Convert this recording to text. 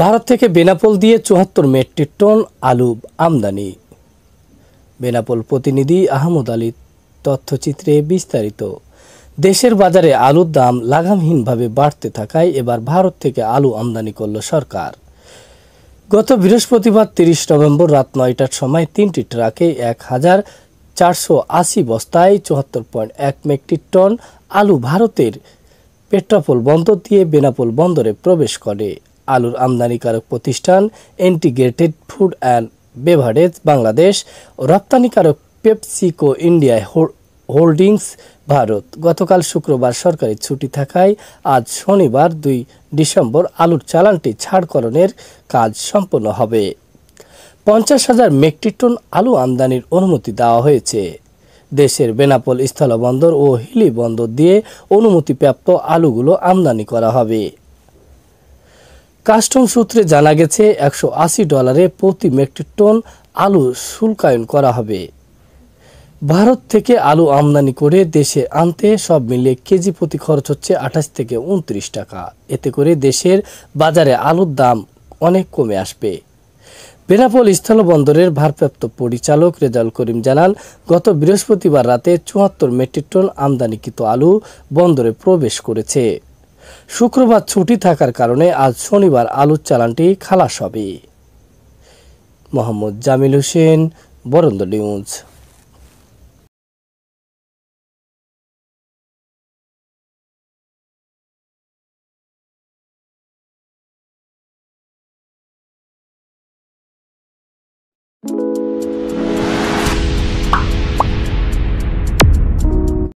ভারত থেকে বেনাপোল দিয়ে চুয়াত্তর মেট্রিক টন আলু আমদানি। বেনাপোল প্রতিনিধি আহমদ আলী তথ্যচিত্রে বিস্তারিত। দেশের বাজারে আলুর দাম লাগামহীনভাবে বাড়তে থাকায় এবার ভারত থেকে আলু আমদানি করল সরকার। গত বৃহস্পতিবার তিরিশ নভেম্বর রাত নয়টার সময় তিনটি ট্রাকে এক হাজার চারশো আশি বস্তায় চুয়াত্তর পয়েন্ট এক মেট্রিক টন আলু ভারতের পেট্রাপোল বন্দর দিয়ে বেনাপোল বন্দরে প্রবেশ করে। আলুর আমদানিকারক প্রতিষ্ঠান Integrated Food and Beverage Bangladesh ও রপ্তানিকারক পেপসিকো ইন্ডিয়া হোল্ডিংস ভারত গতকাল শুক্রবার সরকারি ছুটি থাকায় আজ শনিবার দুই ডিসেম্বর আলুর চালানটি ছাড়করণের কাজ সম্পন্ন হবে। পঞ্চাশ হাজার মেট্রিক টন আলু আমদানির অনুমতি দেওয়া হয়েছে। দেশের বেনাপোল স্থলবন্দর ও হিলি বন্দর দিয়ে অনুমতিপ্রাপ্ত আলুগুলো আমদানি করা হবে। কাস্টম সূত্রে জানা গেছে, একশো আশি ডলারে প্রতি মেট্রিক টন আলু শুল্কায়ন করা হবে। ভারত থেকে আলু আমদানি করে দেশে আনতে সব মিলিয়ে কেজি প্রতি খরচ হচ্ছে আঠাশ থেকে উনত্রিশ টাকা। এতে করে দেশের বাজারে আলুর দাম অনেক কমে আসবে। বেনাপোল স্থলবন্দরের ভারপ্রাপ্ত পরিচালক রেজাউল করিম জানান, গত বৃহস্পতিবার রাতে চুয়াত্তর মেট্রিক টন আমদানিকৃত আলু বন্দরে প্রবেশ করেছে। শুক্রবার ছুটি থাকার কারণে আজ শনিবার আলুর চালানটি খালাস হবে। মোহাম্মদ জামিল হোসেন, বরন্দ নিউজ।